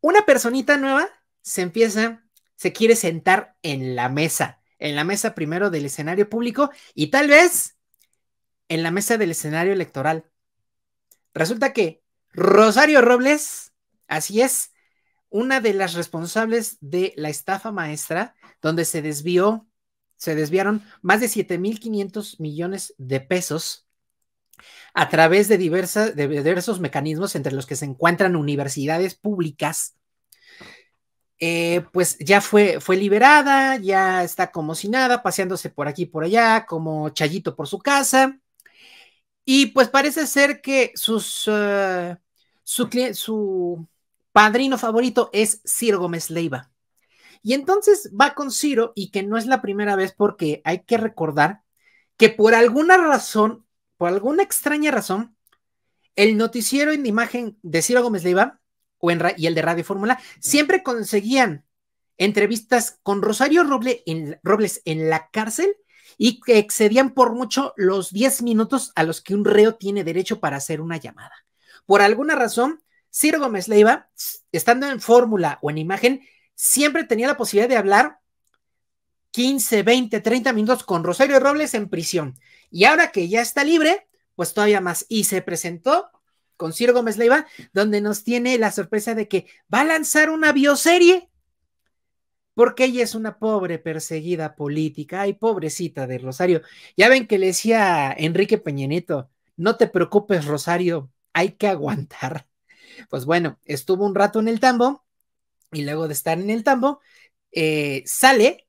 una personita nueva se empieza, se quiere sentar en la mesa, en la mesa primero del escenario público y tal vez en la mesa del escenario electoral. Resulta que Rosario Robles, así es, una de las responsables de la estafa maestra, donde se desvió, se desviaron más de 7.500 millones de pesos a través de, diversas, de diversos mecanismos entre los que se encuentran universidades públicas. Eh, pues ya fue, fue liberada, ya está como si nada, paseándose por aquí y por allá, como chayito por su casa. Y pues parece ser que sus, su, su padrino favorito es Ciro Gómez Leiva. Y entonces va con Ciro y que no es la primera vez porque hay que recordar que por alguna razón, por alguna extraña razón, el noticiero en imagen de Ciro Gómez Leiva o en, y el de Radio Fórmula siempre conseguían entrevistas con Rosario Roble en, Robles en la cárcel y que excedían por mucho los 10 minutos a los que un reo tiene derecho para hacer una llamada. Por alguna razón, Ciro Gómez Leiva, estando en fórmula o en imagen, siempre tenía la posibilidad de hablar 15, 20, 30 minutos con Rosario Robles en prisión. Y ahora que ya está libre, pues todavía más. Y se presentó con Ciro Gómez Leiva, donde nos tiene la sorpresa de que va a lanzar una bioserie, porque ella es una pobre perseguida política. Ay, pobrecita de Rosario. Ya ven que le decía Enrique Peñanito, no te preocupes, Rosario, hay que aguantar. Pues bueno, estuvo un rato en el tambo y luego de estar en el tambo, eh, sale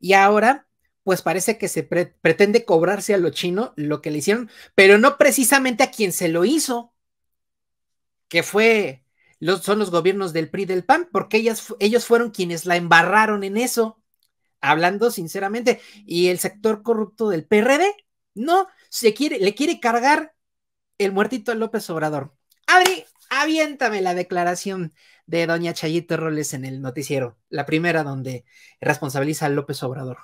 y ahora pues parece que se pretende cobrarse a lo chino lo que le hicieron, pero no precisamente a quien se lo hizo, que fue, los, son los gobiernos del PRI del PAN, porque ellas, ellos fueron quienes la embarraron en eso, hablando sinceramente, y el sector corrupto del PRD, no, se quiere, le quiere cargar el muertito a López Obrador. Adri, aviéntame la declaración de doña Chayito Roles en el noticiero, la primera donde responsabiliza a López Obrador.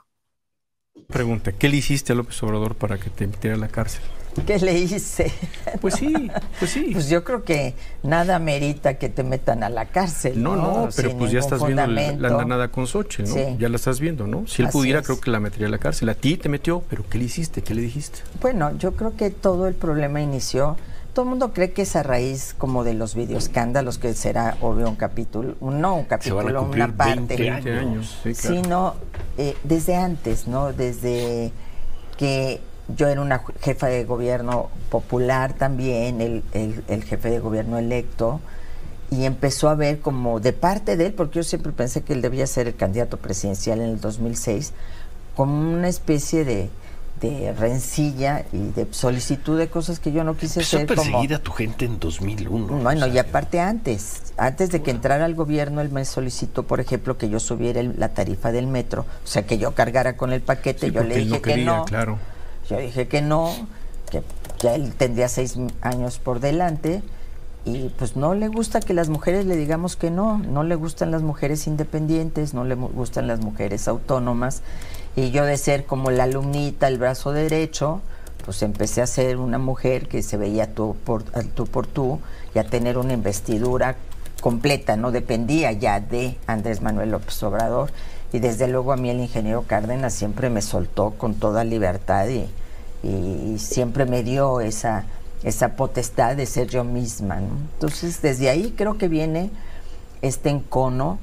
Pregunta, ¿qué le hiciste a López Obrador para que te metiera a la cárcel? ¿Qué le hice? Pues sí, pues sí. Pues yo creo que nada merita que te metan a la cárcel. No, no, pero pues ya estás viendo la, la andanada con Xochitl, ¿no? Ya la estás viendo, ¿no? Si él pudiera, creo que la metería a la cárcel. A ti te metió, pero ¿qué le hiciste? ¿Qué le dijiste? Bueno, yo creo que todo el problema inició todo el mundo cree que es a raíz como de los videoescándalos, que será obvio un capítulo, no un capítulo, una parte. 20 años, sí, claro. Sino eh, desde antes, ¿no? Desde que yo era una jefa de gobierno popular también, el, el, el jefe de gobierno electo, y empezó a ver como de parte de él, porque yo siempre pensé que él debía ser el candidato presidencial en el 2006, como una especie de de rencilla y de solicitud de cosas que yo no quise Empezó hacer. a perseguir a tu gente en 2001. Bueno, y aparte antes, antes de que entrara al gobierno, él me solicitó, por ejemplo, que yo subiera el, la tarifa del metro, o sea, que yo cargara con el paquete. Sí, yo le dije no quería, que no. Claro. Yo dije que no, que ya él tendría seis años por delante. Y pues no le gusta que las mujeres le digamos que no, no le gustan las mujeres independientes, no le gustan las mujeres autónomas. Y yo de ser como la alumnita, el brazo derecho, pues empecé a ser una mujer que se veía tú por tú, por tú y a tener una investidura completa, no dependía ya de Andrés Manuel López Obrador. Y desde luego a mí el ingeniero Cárdenas siempre me soltó con toda libertad y, siempre me dio esa, esa potestad de ser yo misma. Entonces desde ahí creo que viene este encono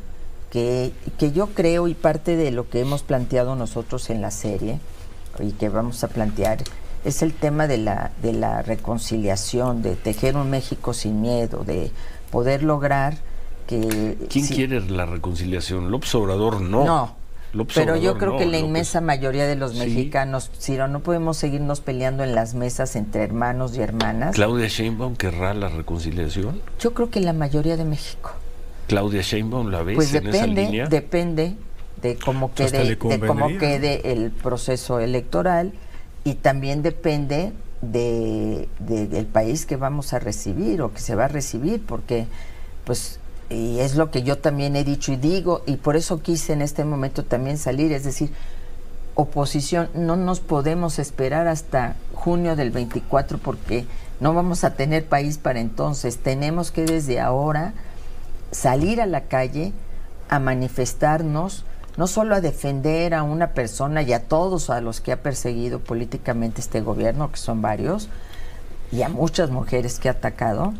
que, que, yo creo y parte de lo que hemos planteado nosotros en la serie y que vamos a plantear es el tema de la, de la reconciliación, de tejer un México sin miedo, de poder lograr que... ¿Quién si, quiere la reconciliación? López Obrador no. No. Pero yo creo no, que la López. inmensa mayoría de los sí. mexicanos, Ciro, no podemos seguirnos peleando en las mesas entre hermanos y hermanas. ¿Claudia Sheinbaum querrá la reconciliación? Yo creo que la mayoría de México. Claudia Sheinbaum la ves pues en depende, esa línea? Depende de cómo quede, de cómo quede el proceso electoral y también depende de, de, del país que vamos a recibir o que se va a recibir, porque pues y es lo que yo también he dicho y digo y por eso quise en este momento también salir, es decir, oposición, no nos podemos esperar hasta junio del 24 porque no vamos a tener país para entonces, tenemos que desde ahora salir a la calle a manifestarnos, no solo a defender a una persona y a todos a los que ha perseguido políticamente este gobierno, que son varios, y a muchas mujeres que ha atacado,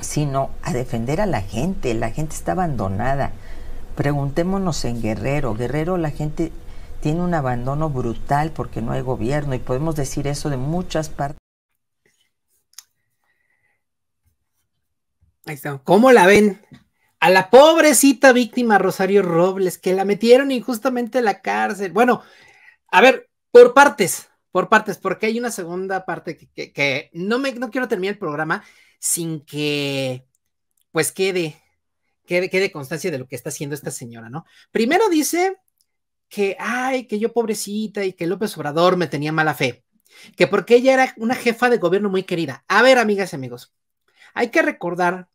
sino a defender a la gente. La gente está abandonada. Preguntémonos en Guerrero. Guerrero la gente tiene un abandono brutal porque no hay gobierno y podemos decir eso de muchas partes. Ahí está. ¿Cómo la ven? A la pobrecita víctima Rosario Robles, que la metieron injustamente a la cárcel. Bueno, a ver, por partes, por partes, porque hay una segunda parte que, no me no quiero terminar el programa sin que pues quede, quede, quede constancia de lo que está haciendo esta señora, ¿no? Primero dice que, ay, que yo pobrecita y que López Obrador me tenía mala fe, que porque ella era una jefa de gobierno muy querida. A ver, amigas y amigos, hay que recordar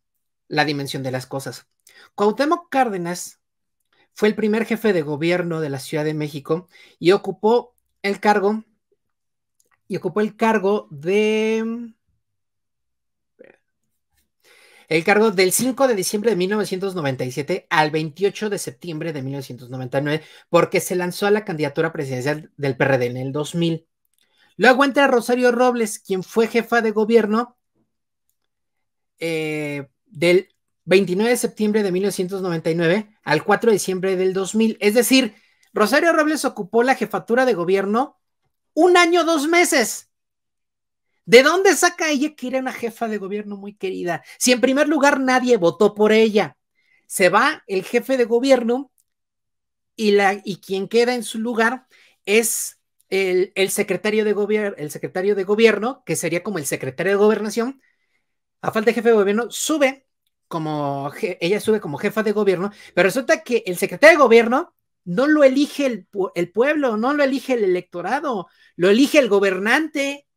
la dimensión de las cosas. Cuauhtémoc Cárdenas fue el primer jefe de gobierno de la Ciudad de México y ocupó el cargo y ocupó el cargo de el cargo del 5 de diciembre de 1997 al 28 de septiembre de 1999 porque se lanzó a la candidatura presidencial del PRD en el 2000. Luego entra Rosario Robles, quien fue jefa de gobierno eh, del 29 de septiembre de 1999 al 4 de diciembre del 2000. Es decir, Rosario Robles ocupó la jefatura de gobierno un año, dos meses. ¿De dónde saca ella que era una jefa de gobierno muy querida? Si en primer lugar nadie votó por ella. Se va el jefe de gobierno y, la, y quien queda en su lugar es el, el secretario de gobierno, el secretario de gobierno, que sería como el secretario de gobernación, a falta de jefe de gobierno, sube como, ella sube como jefa de gobierno, pero resulta que el secretario de gobierno no lo elige el, pueblo, no lo elige el electorado, lo elige el gobernante.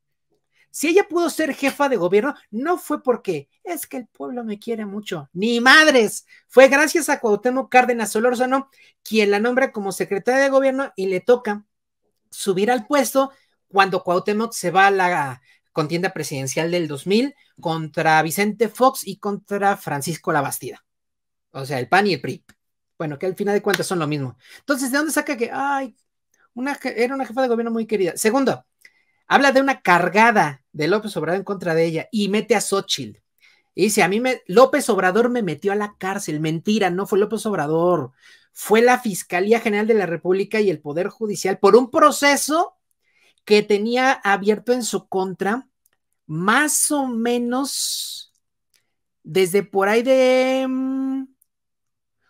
Si ella pudo ser jefa de gobierno, no fue porque es que el pueblo me quiere mucho, ni madres. Fue gracias a Cuauhtémoc Cárdenas Solórzano quien la nombra como secretaria de gobierno y le toca subir al puesto cuando Cuauhtémoc se va a la contienda presidencial del 2000 contra Vicente Fox y contra Francisco Labastida. O sea, el PAN y el PRI. Bueno, que al final de cuentas son lo mismo. Entonces, ¿de dónde saca que, ay, una, era una jefa de gobierno muy querida? Segundo, habla de una cargada de López Obrador en contra de ella y mete a Xochitl. Y dice, a mí me, López Obrador me metió a la cárcel. Mentira, no fue López Obrador. Fue la Fiscalía General de la República y el Poder Judicial por un proceso que tenía abierto en su contra más o menos desde por ahí de mm,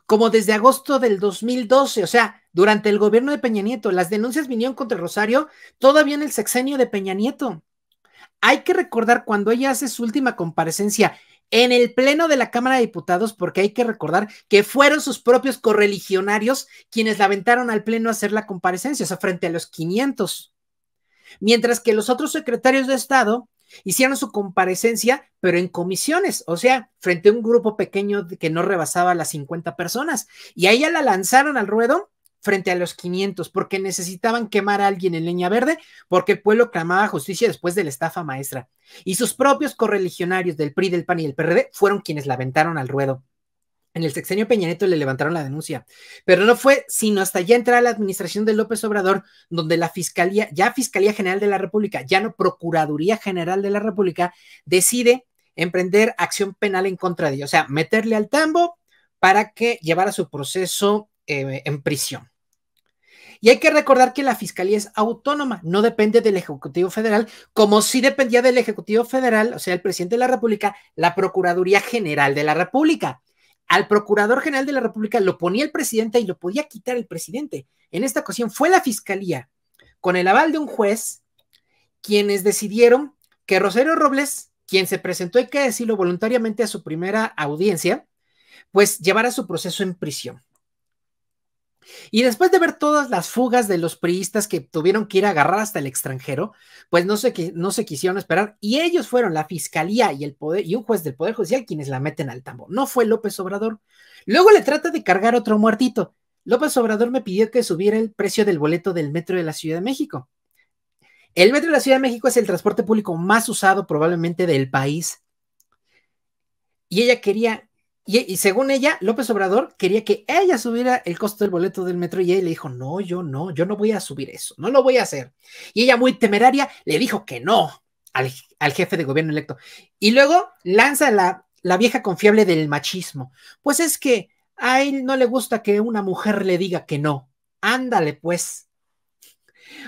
como desde agosto del 2012, o sea, durante el gobierno de Peña Nieto. Las denuncias vinieron contra Rosario todavía en el sexenio de Peña Nieto. Hay que recordar cuando ella hace su última comparecencia en el Pleno de la Cámara de Diputados, porque hay que recordar que fueron sus propios correligionarios quienes la aventaron al Pleno a hacer la comparecencia, o sea, frente a los 500. Mientras que los otros secretarios de Estado hicieron su comparecencia, pero en comisiones, o sea, frente a un grupo pequeño que no rebasaba las 50 personas. Y a ella la lanzaron al ruedo frente a los 500 porque necesitaban quemar a alguien en leña verde porque el pueblo clamaba justicia después de la estafa maestra. Y sus propios correligionarios del PRI, del PAN y del PRD fueron quienes la aventaron al ruedo. En el sexenio Peña Nieto le levantaron la denuncia, pero no fue sino hasta ya entrar a la administración de López Obrador, donde la Fiscalía, ya Fiscalía General de la República, ya no Procuraduría General de la República, decide emprender acción penal en contra de ella, o sea, meterle al tambo para que llevara su proceso eh, en prisión. Y hay que recordar que la Fiscalía es autónoma, no depende del Ejecutivo Federal, como si dependía del Ejecutivo Federal, o sea, el presidente de la República, la Procuraduría General de la República al Procurador General de la República lo ponía el presidente y lo podía quitar el presidente. En esta ocasión fue la Fiscalía, con el aval de un juez, quienes decidieron que Rosario Robles, quien se presentó, hay que decirlo, voluntariamente a su primera audiencia, pues llevara su proceso en prisión. Y después de ver todas las fugas de los priistas que tuvieron que ir a agarrar hasta el extranjero, pues no se, no se quisieron esperar. Y ellos fueron la fiscalía y el poder y un juez del Poder Judicial quienes la meten al tambo. No fue López Obrador. Luego le trata de cargar otro muertito. López Obrador me pidió que subiera el precio del boleto del metro de la Ciudad de México. El metro de la Ciudad de México es el transporte público más usado probablemente del país. Y ella quería Y, según ella, López Obrador quería que ella subiera el costo del boleto del metro y ella le dijo, no, yo no, yo no voy a subir eso, no lo voy a hacer. Y ella muy temeraria le dijo que no al, jefe de gobierno electo. Y luego lanza la, la vieja confiable del machismo. Pues es que a él no le gusta que una mujer le diga que no. Ándale, pues.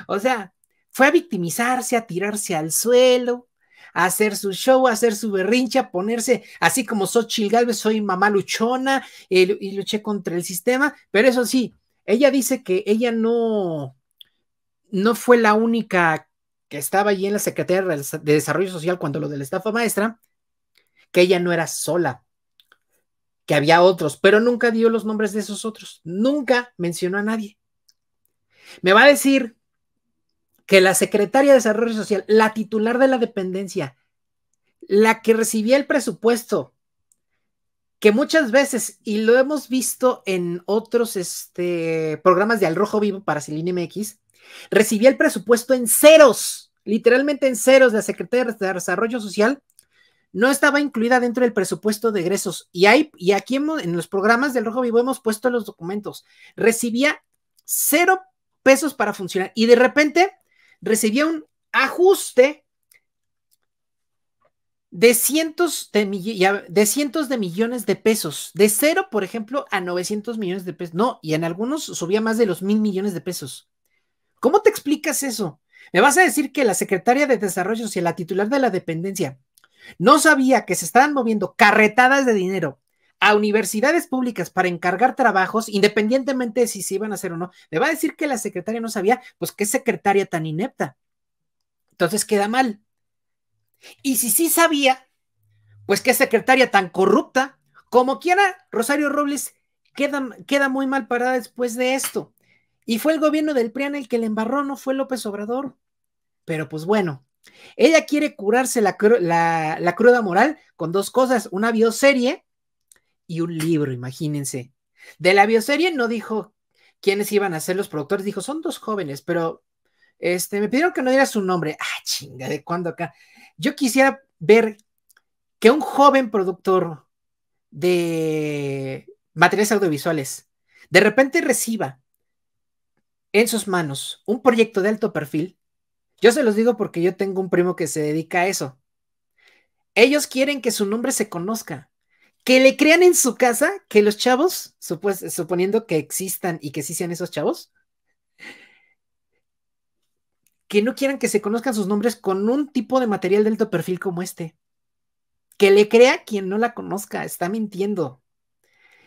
O sea, fue a victimizarse, a tirarse al suelo, hacer su show, hacer su berrincha, ponerse así como Xochitl Galvez, soy mamá luchona y luché contra el sistema, pero eso sí, ella dice que ella no, no fue la única que estaba allí en la Secretaría de Desarrollo Social cuando lo de la estafa maestra, que ella no era sola, que había otros, pero nunca dio los nombres de esos otros, nunca mencionó a nadie. Me va a decir que la secretaria de Desarrollo Social, la titular de la dependencia, la que recibía el presupuesto, que muchas veces, y lo hemos visto en otros este, programas de Al Rojo Vivo para Celine MX, recibía el presupuesto en ceros, literalmente en ceros de la Secretaría de Desarrollo Social, no estaba incluida dentro del presupuesto de egresos. Y, hay, y aquí en los programas del Rojo Vivo hemos puesto los documentos. Recibía cero pesos para funcionar y de repente recibía un ajuste de cientos de, cientos de millones de pesos, de cero, por ejemplo, a 900 millones de pesos. No, y en algunos subía más de los mil millones de pesos. ¿Cómo te explicas eso? ¿Me vas a decir que la secretaria de Desarrollo Social, la titular de la dependencia, no sabía que se estaban moviendo carretadas de dinero a universidades públicas para encargar trabajos, independientemente de si se iban a hacer o no, le va a decir que la secretaria no sabía, pues qué secretaria tan inepta. Entonces queda mal. Y si sí sabía, pues qué secretaria tan corrupta, como quiera, Rosario Robles queda, queda muy mal parada después de esto. Y fue el gobierno del PRIAN el que le embarró, no fue López Obrador. Pero pues bueno, ella quiere curarse la, la, la cruda moral con dos cosas, una bioserie y un libro, imagínense. De la bioserie no dijo quiénes iban a ser los productores, dijo, son dos jóvenes, pero este, me pidieron que no diera su nombre. Ah, chinga, ¿de cuándo acá? Yo quisiera ver que un joven productor de materiales audiovisuales de repente reciba en sus manos un proyecto de alto perfil. Yo se los digo porque yo tengo un primo que se dedica a eso. Ellos quieren que su nombre se conozca que le crean en su casa que los chavos, suponiendo que existan y que sí sean esos chavos, que no quieran que se conozcan sus nombres con un tipo de material de alto perfil como este. Que le crea quien no la conozca, está mintiendo.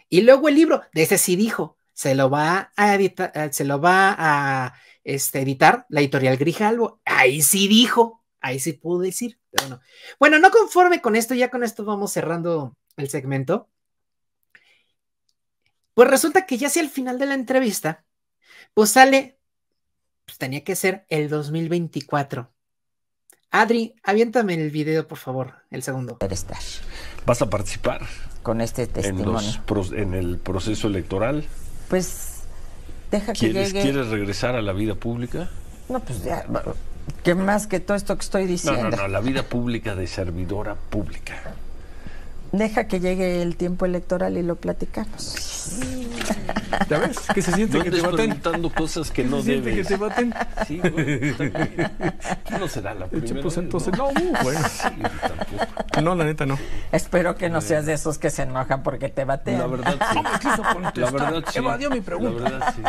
Y luego el libro, de ese sí dijo, se lo va a editar, eh, se lo va a este, editar la editorial Grijalvo. Ahí sí dijo, ahí sí pudo decir. Bueno, bueno, no conforme con esto, ya con esto vamos cerrando el segmento. Pues resulta que ya hacia el final de la entrevista, pues sale, pues tenía que ser el 2024. Adri, aviéntame el video, por favor, el segundo. ¿Vas a participar? Con este testimonio. En, el proceso electoral. Pues deja que ¿Quieres, ¿Quieres regresar a la vida pública? No, pues ya, ¿qué más que todo esto que estoy diciendo? No, no, no, la vida pública de servidora pública. Deja que llegue el tiempo electoral y lo platicamos. ¿Ya ves? ¿Qué se siente que te baten? preguntando cosas que no debes. que te baten? Sí, güey, No será la primera pues entonces, no, uh, bueno. No, la neta no. Espero que no seas de esos que se enojan porque te baten. La verdad sí. La verdad sí. Evadió mi pregunta. La verdad sí.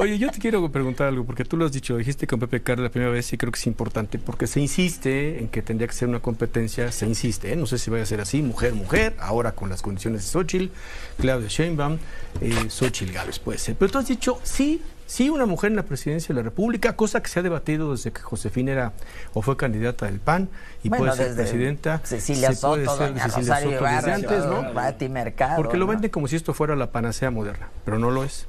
Oye, yo te quiero preguntar algo, porque tú lo has dicho, dijiste con Pepe Carlos la primera vez y creo que es importante, porque se insiste en que tendría que ser una competencia, se insiste, ¿eh? no sé si vaya a ser así, mujer, mujer, ahora con las condiciones de Xochitl, Claudia Sheinbaum, eh, Xochitl Gálvez puede ser. Pero tú has dicho, sí, sí, una mujer en la presidencia de la República, cosa que se ha debatido desde que Josefina era o fue candidata del PAN y puede ser presidenta. Cecilia Soto, puede ser Cecilia Soto desde antes, ¿no? Mercado, Porque lo venden como si esto fuera la panacea moderna, pero no lo es.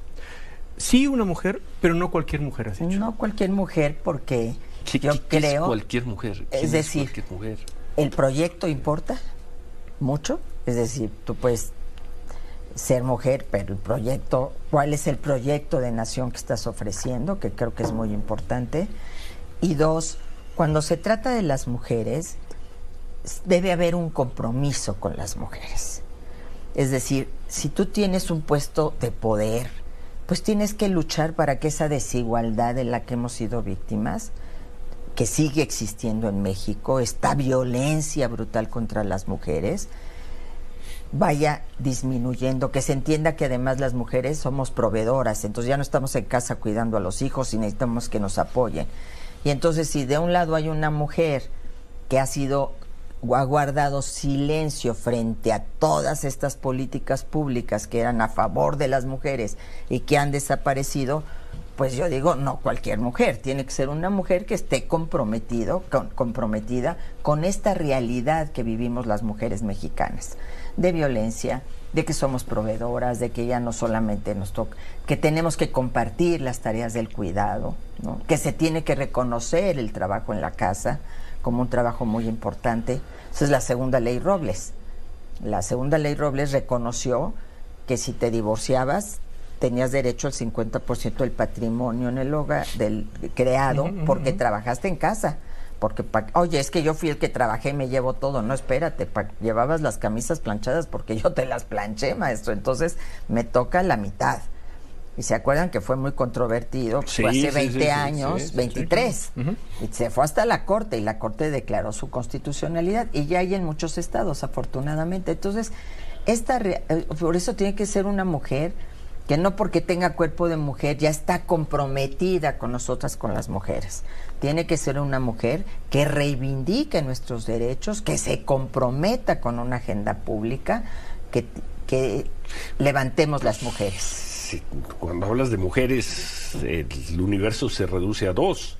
Sí, una mujer, pero no cualquier mujer, has dicho. No cualquier mujer, porque yo creo. cualquier mujer. Es decir, el proyecto importa mucho. Es decir, tú puedes ser mujer, pero el proyecto, ¿cuál es el proyecto de nación que estás ofreciendo? Que creo que es muy importante. Y dos, cuando se trata de las mujeres, debe haber un compromiso con las mujeres. Es decir, si tú tienes un puesto de poder, pues tienes que luchar para que esa desigualdad de la que hemos sido víctimas, que sigue existiendo en México, esta violencia brutal contra las mujeres, vaya disminuyendo, que se entienda que además las mujeres somos proveedoras, entonces ya no estamos en casa cuidando a los hijos y necesitamos que nos apoyen. Y entonces si de un lado hay una mujer que ha sido ha guardado silencio frente a todas estas políticas públicas que eran a favor de las mujeres y que han desaparecido, pues yo digo, no cualquier mujer, tiene que ser una mujer que esté comprometido, comprometida con esta realidad que vivimos las mujeres mexicanas, de violencia, de que somos proveedoras, de que ya no solamente nos toca, que tenemos que compartir las tareas del cuidado, que se tiene que reconocer el trabajo en la casa, como un trabajo muy importante. Esa es la segunda ley Robles. La segunda ley Robles reconoció que si te divorciabas tenías derecho al 50% del patrimonio en el hogar del creado porque trabajaste en casa. Porque, oye, es que yo fui el que trabajé y me llevo todo. No, espérate, llevabas las camisas planchadas porque yo te las planché, maestro. Entonces me toca la mitad. Y se acuerdan que fue muy controvertido, fue hace 20 años, 23, y se fue hasta la Corte y la Corte declaró su constitucionalidad. Y ya hay en muchos estados, afortunadamente. Entonces, esta eh, por eso tiene que ser una mujer que no porque tenga cuerpo de mujer ya está comprometida con nosotras, con las mujeres. Tiene que ser una mujer que reivindique nuestros derechos, que se comprometa con una agenda pública, que, que levantemos las mujeres cuando hablas de mujeres, el universo se reduce a dos.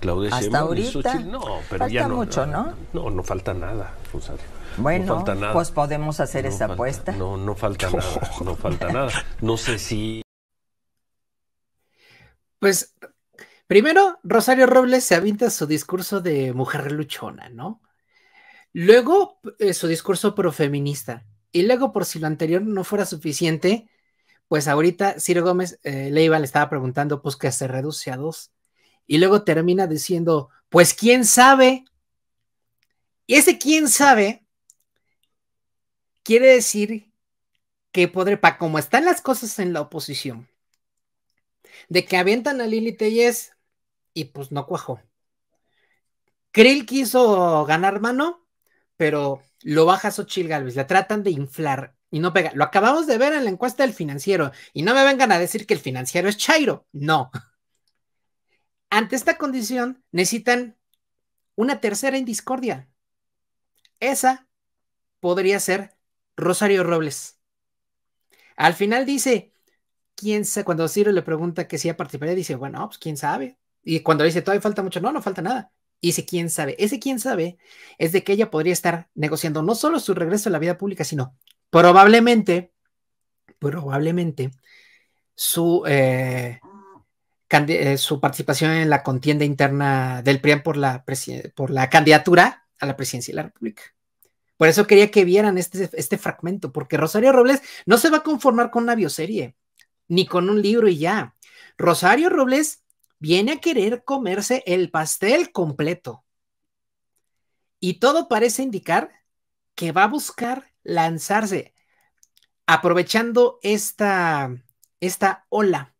Claudia Hasta ahorita. no, pero falta mucho, ¿no? No, no falta nada, Bueno, pues podemos hacer esa apuesta. No, no falta nada, no falta nada. No sé si. Pues, primero, Rosario Robles se avienta su discurso de mujer luchona, ¿no? Luego, eh, su discurso profeminista. Y luego, por si lo anterior no fuera suficiente, pues ahorita Ciro Gómez eh, Leiva le estaba preguntando, pues que se reduce a dos. Y luego termina diciendo, pues quién sabe. Y ese quién sabe quiere decir que podré, para como están las cosas en la oposición, de que avientan a Lili Telles y pues no cuajó. Krill quiso ganar mano, pero lo baja Xochil Galvez, la tratan de inflar y no pega. Lo acabamos de ver en la encuesta del financiero y no me vengan a decir que el financiero es Chairo. No. Ante esta condición necesitan una tercera en discordia. Esa podría ser Rosario Robles. Al final dice, ¿quién sabe? Cuando Ciro le pregunta que si ha participaría, dice, bueno, pues quién sabe. Y cuando dice, todavía falta mucho, no, no falta nada. Y dice, quién sabe. Ese quién sabe es de que ella podría estar negociando no solo su regreso a la vida pública, sino Probablemente, probablemente su, eh, eh, su participación en la contienda interna del PRIAN por la, por la candidatura a la presidencia de la República. Por eso quería que vieran este, este fragmento, porque Rosario Robles no se va a conformar con una bioserie, ni con un libro y ya. Rosario Robles viene a querer comerse el pastel completo. Y todo parece indicar que va a buscar lanzarse, aprovechando esta, esta ola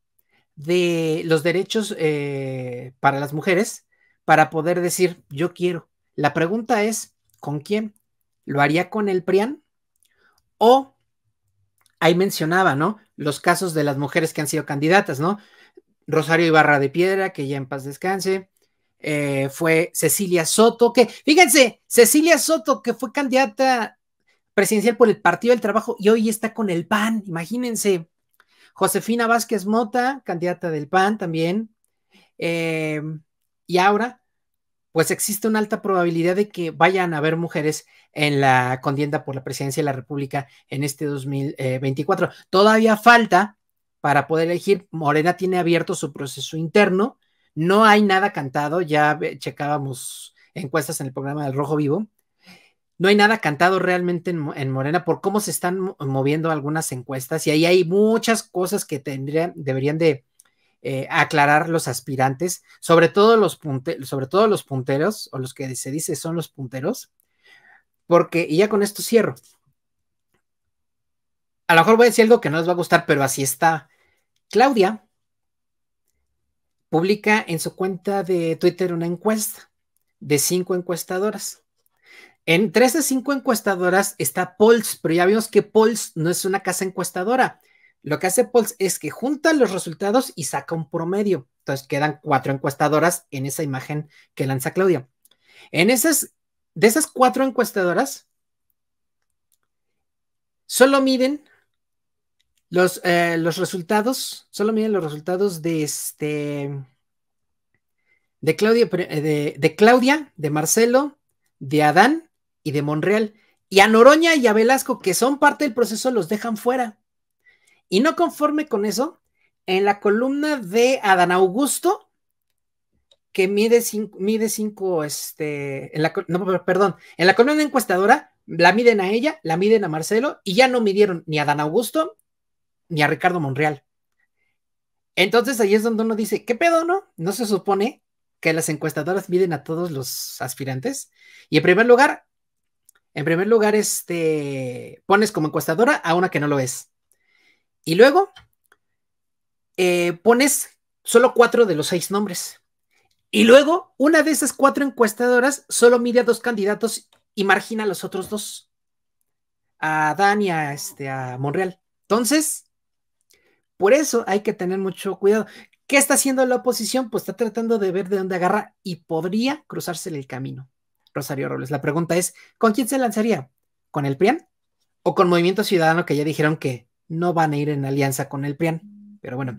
de los derechos eh, para las mujeres, para poder decir, yo quiero. La pregunta es, ¿con quién? ¿Lo haría con el PRIAN? O, ahí mencionaba, ¿no? Los casos de las mujeres que han sido candidatas, ¿no? Rosario Ibarra de Piedra, que ya en paz descanse, eh, fue Cecilia Soto, que, fíjense, Cecilia Soto, que fue candidata presidencial por el Partido del Trabajo y hoy está con el PAN, imagínense. Josefina Vázquez Mota, candidata del PAN también. Eh, y ahora, pues existe una alta probabilidad de que vayan a haber mujeres en la contienda por la presidencia de la República en este 2024. Todavía falta para poder elegir. Morena tiene abierto su proceso interno. No hay nada cantado. Ya checábamos encuestas en el programa del Rojo Vivo no hay nada cantado realmente en, Morena por cómo se están moviendo algunas encuestas y ahí hay muchas cosas que tendrían, deberían de eh, aclarar los aspirantes, sobre todo los, sobre todo los punteros o los que se dice son los punteros, porque, y ya con esto cierro, a lo mejor voy a decir algo que no les va a gustar, pero así está. Claudia publica en su cuenta de Twitter una encuesta de cinco encuestadoras. Entre esas cinco encuestadoras está Pulse, pero ya vimos que Pulse no es una casa encuestadora. Lo que hace Pulse es que junta los resultados y saca un promedio. Entonces quedan cuatro encuestadoras en esa imagen que lanza Claudia. En esas, de esas cuatro encuestadoras, solo miden los, eh, los resultados, solo miden los resultados de este de Claudia, de, de, Claudia, de Marcelo, de Adán y de Monreal. Y a Noroña y a Velasco, que son parte del proceso, los dejan fuera. Y no conforme con eso, en la columna de Adán Augusto, que mide cinco, mide cinco, este, en la, no, perdón, en la columna encuestadora, la miden a ella, la miden a Marcelo, y ya no midieron ni a Adán Augusto ni a Ricardo Monreal. Entonces ahí es donde uno dice, ¿qué pedo, no? No se supone que las encuestadoras miden a todos los aspirantes. Y en primer lugar, en primer lugar, este, pones como encuestadora a una que no lo es. Y luego eh, pones solo cuatro de los seis nombres. Y luego, una de esas cuatro encuestadoras solo mide a dos candidatos y margina a los otros dos. A Dan y a, este, a Monreal. Entonces, por eso hay que tener mucho cuidado. ¿Qué está haciendo la oposición? Pues está tratando de ver de dónde agarra y podría cruzársele el camino. Rosario Robles, la pregunta es, ¿con quién se lanzaría? ¿Con el PRIAN? ¿O con Movimiento Ciudadano que ya dijeron que no van a ir en alianza con el PRIAN? Pero bueno,